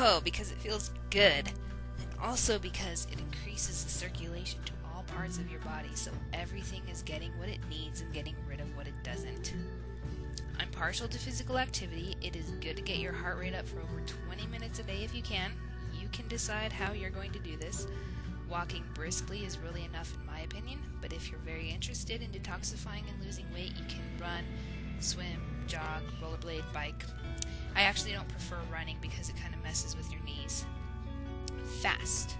Oh, because it feels good. And also because it increases the circulation to all parts of your body so everything is getting what it needs and getting rid of what it doesn't. I'm partial to physical activity. It is good to get your heart rate up for over 20 minutes a day if you can. You can decide how you're going to do this. Walking briskly is really enough in my opinion, but if you're very interested in detoxifying and losing weight, you can run, swim, jog, rollerblade, bike. I actually don't prefer running because it kind of messes with your knees. Fast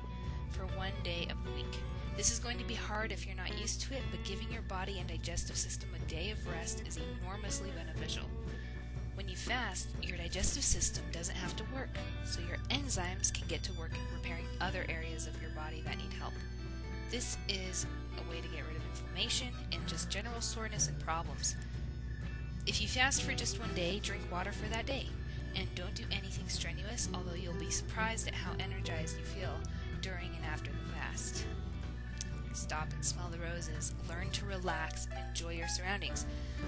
for one day of the week. This is going to be hard if you're not used to it, but giving your body and digestive system a day of rest is enormously beneficial. When you fast, your digestive system doesn't have to work, so your enzymes can get to work repairing other areas of your body that need help. This is a way to get rid of inflammation and just general soreness and problems. If you fast for just one day, drink water for that day. And don't do anything strenuous, although you'll be surprised at how energized you feel during and after the fast. Stop and smell the roses. Learn to relax and enjoy your surroundings.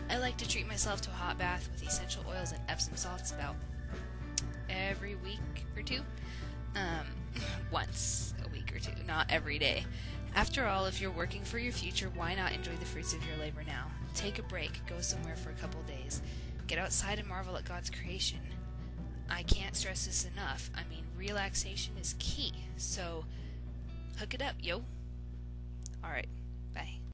I like to treat myself to a hot bath with essential oils and Epsom salts about every week or two. Um, once a week or two, not every day. After all, if you're working for your future, why not enjoy the fruits of your labor now? Take a break, go somewhere for a couple days. Get outside and marvel at God's creation. I can't stress this enough. I mean, relaxation is key. So, hook it up, yo. Alright, bye.